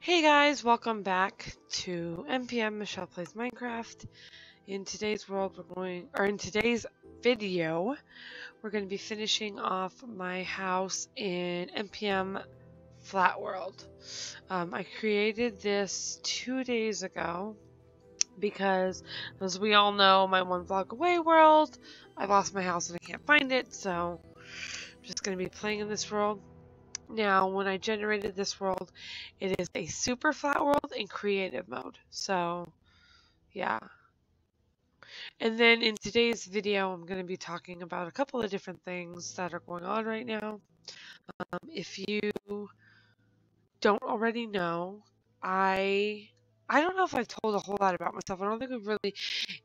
Hey guys, welcome back to NPM Michelle Plays Minecraft. In today's world, we're going, or in today's video, we're going to be finishing off my house in NPM Flat World. Um, I created this two days ago because, as we all know, my one vlog away world, I lost my house and I can't find it, so I'm just going to be playing in this world. Now, when I generated this world, it is a super flat world in creative mode. So, yeah. And then in today's video, I'm going to be talking about a couple of different things that are going on right now. Um, if you don't already know, I I don't know if I've told a whole lot about myself. I don't think we've really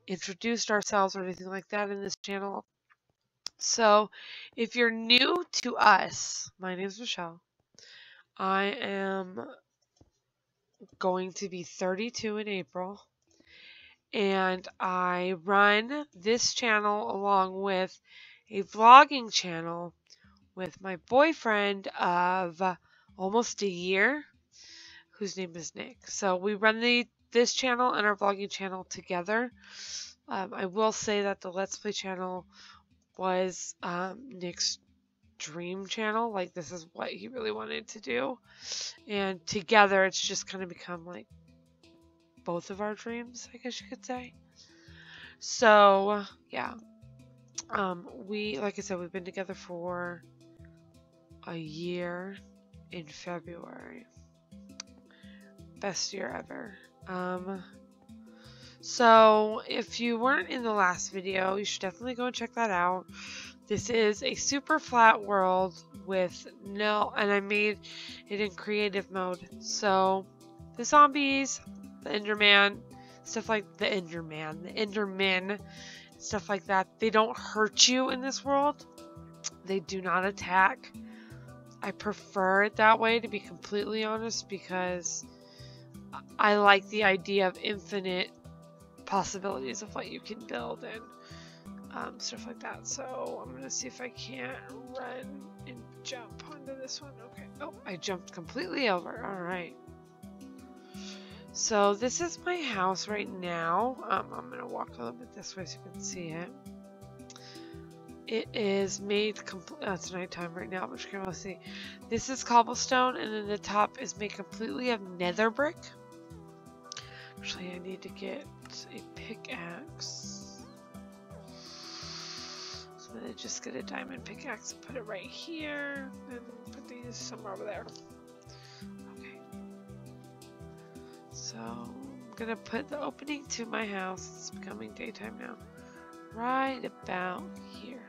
introduced ourselves or anything like that in this channel. So, if you're new to us, my name is Michelle. I am going to be 32 in April. And I run this channel along with a vlogging channel with my boyfriend of almost a year, whose name is Nick. So we run the this channel and our vlogging channel together. Um, I will say that the Let's Play channel was um, Nick's dream channel. Like, this is what he really wanted to do. And together, it's just kind of become like both of our dreams, I guess you could say. So, yeah. Um, we, like I said, we've been together for a year in February. Best year ever. Um, so if you weren't in the last video, you should definitely go and check that out. This is a super flat world with no, and I made it in creative mode. So the zombies, the Enderman, stuff like the Enderman, the Endermen, stuff like that, they don't hurt you in this world. They do not attack. I prefer it that way to be completely honest because I like the idea of infinite possibilities of what you can build and um, stuff like that. So I'm gonna see if I can't run and jump onto this one. Okay. Oh, I jumped completely over. All right. So this is my house right now. Um, I'm gonna walk a little bit this way so you can see it. It is made complete. Oh, it's nighttime right now, but you can see. This is cobblestone, and then the top is made completely of nether brick. Actually, I need to get a pickaxe. So I'm just get a diamond pickaxe, put it right here, and put these somewhere over there. Okay. So I'm gonna put the opening to my house. It's becoming daytime now. Right about here.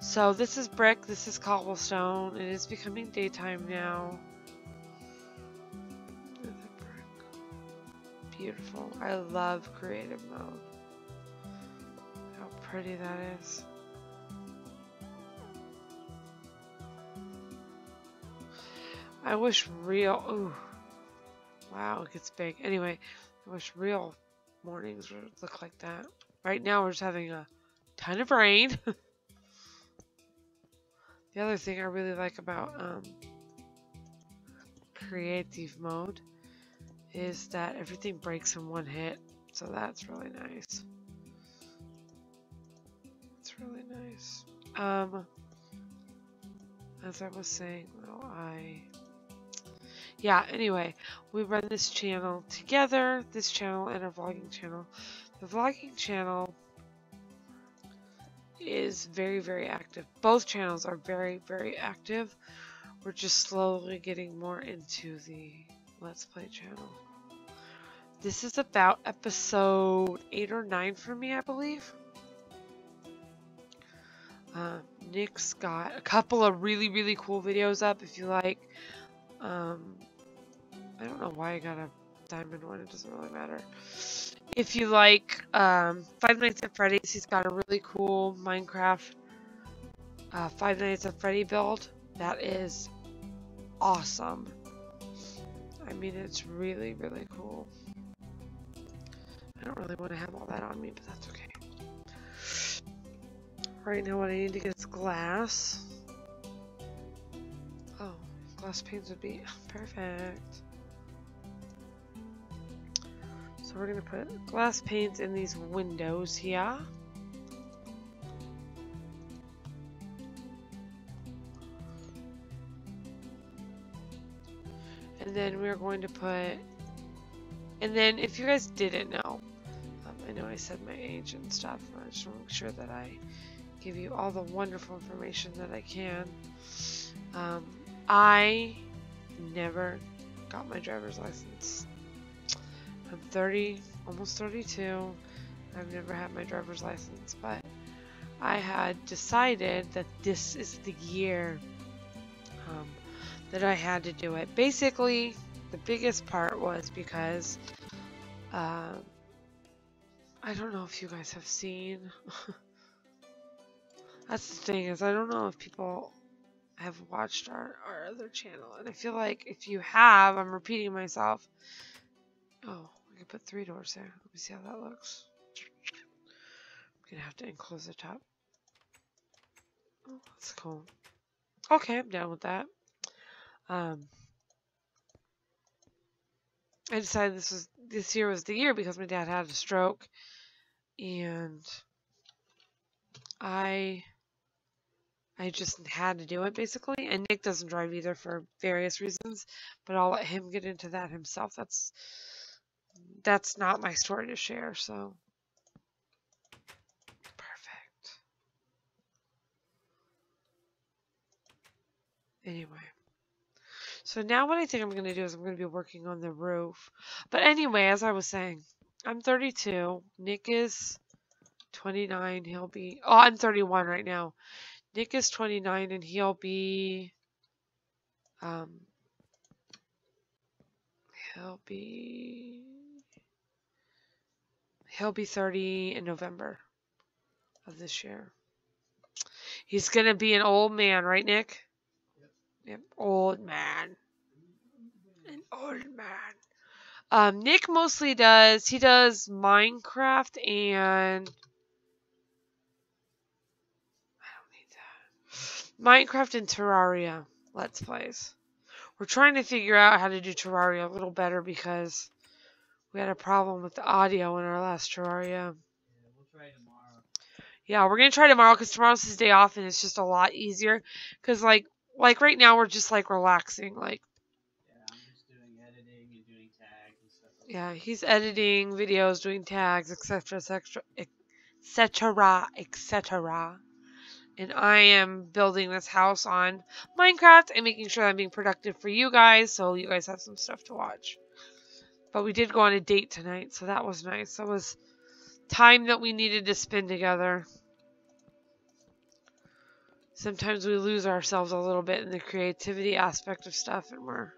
So this is brick, this is cobblestone. It is becoming daytime now. Beautiful. I love creative mode. How pretty that is. I wish real, ooh, wow, it gets big. Anyway, I wish real mornings would look like that. Right now we're just having a ton of rain. the other thing I really like about um, creative mode is that everything breaks in one hit. So that's really nice. It's really nice. Um, as I was saying, well, I, yeah, anyway, we run this channel together, this channel and our vlogging channel. The vlogging channel is very, very active. Both channels are very, very active. We're just slowly getting more into the Let's Play channel. This is about episode 8 or 9 for me, I believe. Uh, Nick's got a couple of really, really cool videos up if you like. Um, I don't know why I got a diamond one, it doesn't really matter. If you like um, Five Nights at Freddy's, he's got a really cool Minecraft uh, Five Nights at Freddy build. That is awesome. I mean, it's really, really cool. I don't really want to have all that on me, but that's okay. Right now what I need to get is glass. Oh, glass panes would be perfect. So we're gonna put glass panes in these windows here. And then we're going to put, and then if you guys didn't know, um, I know I said my age and stuff, I just want to make sure that I give you all the wonderful information that I can. Um, I never got my driver's license. I'm 30, almost 32. I've never had my driver's license, but I had decided that this is the year um, that I had to do it. Basically, the biggest part was because uh, I don't know if you guys have seen. That's the thing is I don't know if people have watched our, our other channel. And I feel like if you have, I'm repeating myself. Oh, I can put three doors there. Let me see how that looks. I'm to have to enclose the top. Oh, that's cool. Okay, I'm down with that. Um, I decided this was this year was the year because my dad had a stroke, and I I just had to do it basically. And Nick doesn't drive either for various reasons, but I'll let him get into that himself. That's that's not my story to share, so perfect. Anyway. So now what I think I'm going to do is I'm going to be working on the roof. But anyway, as I was saying, I'm 32. Nick is 29. He'll be... Oh, I'm 31 right now. Nick is 29 and he'll be... Um, he'll be... He'll be 30 in November of this year. He's going to be an old man, right, Nick? Yep, old man. An old man. Um, Nick mostly does, he does Minecraft and... I don't need that. Minecraft and Terraria Let's Plays. We're trying to figure out how to do Terraria a little better because we had a problem with the audio in our last Terraria. Yeah, we'll try tomorrow. Yeah, we're going to try tomorrow because tomorrow's his day off and it's just a lot easier. Because, like, like right now we're just like relaxing like Yeah, I'm just doing editing and doing tags and stuff. Like yeah he's editing videos doing tags etc etc etc etc and i am building this house on minecraft and making sure i'm being productive for you guys so you guys have some stuff to watch. But we did go on a date tonight so that was nice. That was time that we needed to spend together sometimes we lose ourselves a little bit in the creativity aspect of stuff and we're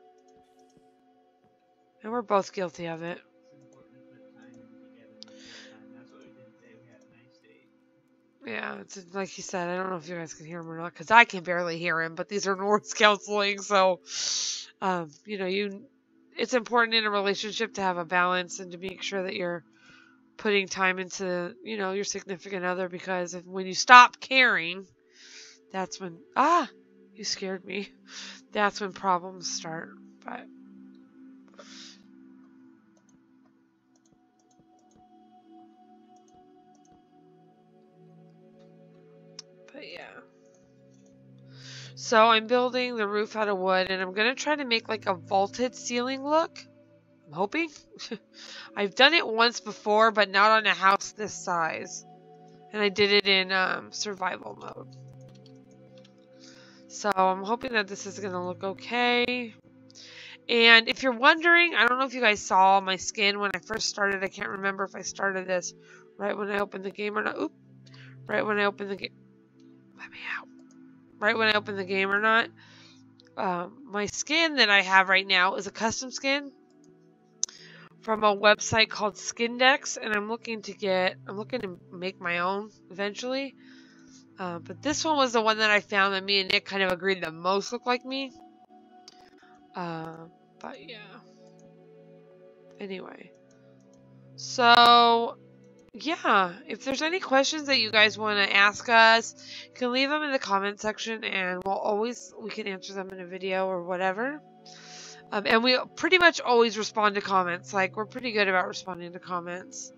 and we're both guilty of it. Yeah it's like he said i don't know if you guys can hear him or not because i can barely hear him but these are norse counseling so um, you know you it's important in a relationship to have a balance and to make sure that you're putting time into you know your significant other because if, when you stop caring that's when ah you scared me. That's when problems start but. But yeah. So i'm building the roof out of wood and i'm gonna try to make like a vaulted ceiling look. I'm hoping. I've done it once before but not on a house this size. And i did it in um, survival mode so I'm hoping that this is going to look okay. And if you're wondering, I don't know if you guys saw my skin when I first started. I can't remember if I started this right when I opened the game or not. Oop. Right when I opened the game. Let me out. Right when I opened the game or not. Um, my skin that I have right now is a custom skin from a website called Skindex. And I'm looking to get, I'm looking to make my own eventually. Uh, but this one was the one that I found that me and Nick kind of agreed the most looked like me. Uh, but yeah. Anyway. So, yeah, if there's any questions that you guys want to ask us, you can leave them in the comment section and we'll always, we can answer them in a video or whatever. Um, and we pretty much always respond to comments. Like, we're pretty good about responding to comments.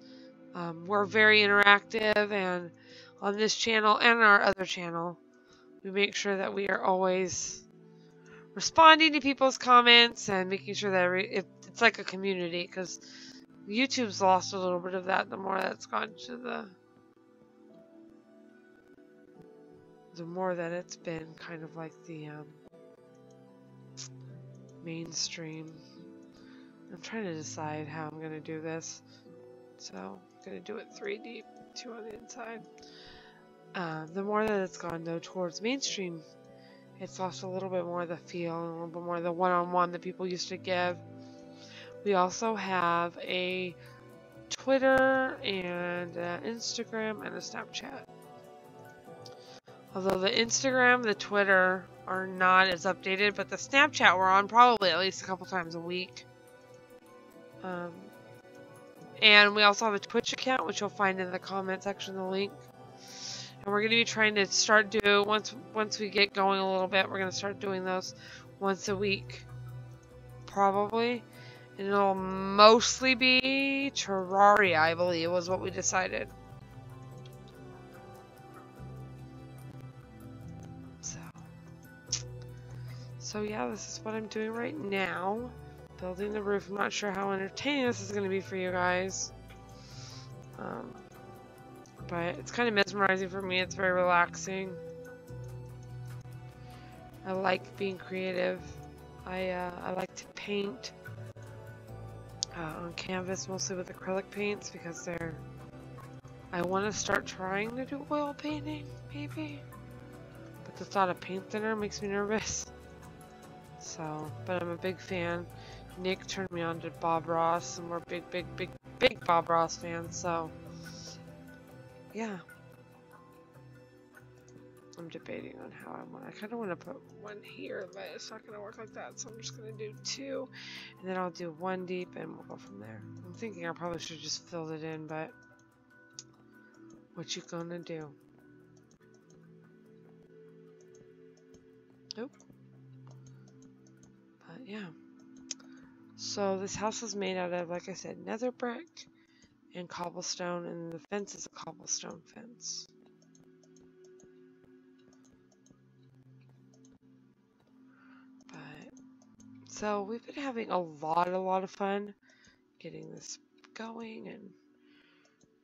Um, we're very interactive and on this channel and our other channel, we make sure that we are always responding to people's comments and making sure that every, it's like a community because YouTube's lost a little bit of that the more that's gone to the the more that it's been kind of like the um, mainstream. I'm trying to decide how I'm going to do this. So I'm going to do it 3D, two on the inside. Uh, the more that it's gone though towards mainstream, it's lost a little bit more of the feel a little bit more of the one-on-one -on -one that people used to give. We also have a Twitter and Instagram and a Snapchat. Although the Instagram, the Twitter are not as updated, but the Snapchat we're on probably at least a couple times a week. Um, and we also have a Twitch account, which you'll find in the comment section, the link. And we're going to be trying to start do once once we get going a little bit, we're going to start doing those once a week, probably. And it'll mostly be Terraria, I believe, was what we decided. So, so yeah, this is what I'm doing right now. Building the roof. I'm not sure how entertaining this is going to be for you guys. Um, but it's kind of mesmerizing for me. It's very relaxing. I like being creative. I, uh, I like to paint uh, on canvas, mostly with acrylic paints because they're... I want to start trying to do oil painting, maybe. But the thought of paint thinner makes me nervous. So, but I'm a big fan. Nick turned me on to Bob Ross, and we're big, big, big, big Bob Ross fans, so... Yeah. I'm debating on how I want. I kind of want to put one here, but it's not going to work like that. So I'm just going to do two, and then I'll do one deep, and we'll go from there. I'm thinking I probably should just fill it in, but what you gonna do? Nope. But yeah. So this house is made out of, like I said, nether brick and cobblestone, and the fence is a cobblestone fence. But, so we've been having a lot, a lot of fun getting this going and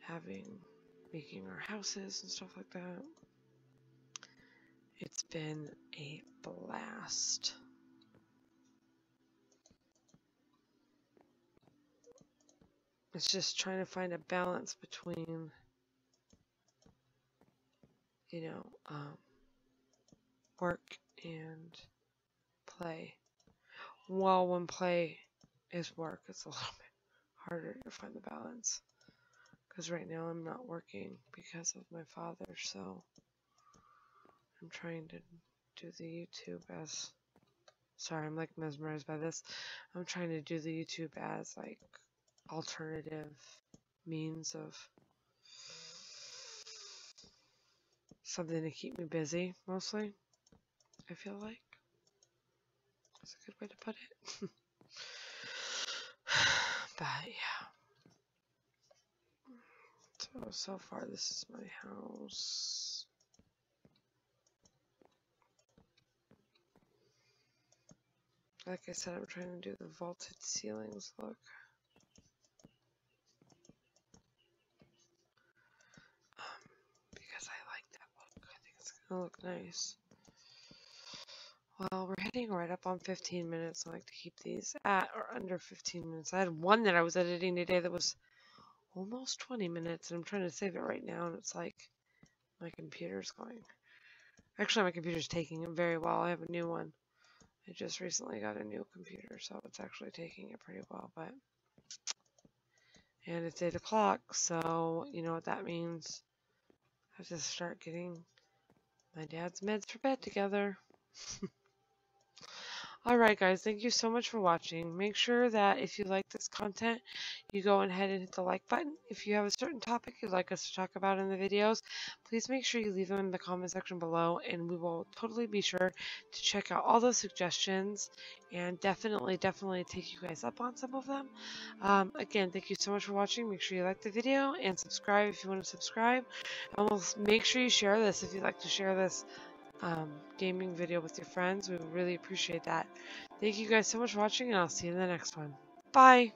having, making our houses and stuff like that. It's been a blast. It's just trying to find a balance between, you know, um, work and play. Well, when play is work, it's a little bit harder to find the balance. Because right now I'm not working because of my father, so I'm trying to do the YouTube as. Sorry, I'm like mesmerized by this. I'm trying to do the YouTube as like alternative means of something to keep me busy, mostly. I feel like. That's a good way to put it. but yeah. So, so far this is my house. Like I said, I'm trying to do the vaulted ceilings look. Um, because I like that look. I think it's going to look nice. Well, we're hitting right up on 15 minutes. I like to keep these at or under 15 minutes. I had one that I was editing today that was almost 20 minutes, and I'm trying to save it right now, and it's like my computer's going. Actually, my computer's taking it very well. I have a new one. I just recently got a new computer, so it's actually taking it pretty well, but... And it's 8 o'clock, so you know what that means. I have to start getting my dad's meds for bed together. Alright guys, thank you so much for watching. Make sure that if you like this content, you go ahead and hit the like button. If you have a certain topic you'd like us to talk about in the videos, please make sure you leave them in the comment section below and we will totally be sure to check out all those suggestions and definitely, definitely take you guys up on some of them. Um, again, thank you so much for watching. Make sure you like the video and subscribe if you want to subscribe. And we'll make sure you share this if you'd like to share this um, gaming video with your friends. We really appreciate that. Thank you guys so much for watching, and I'll see you in the next one. Bye!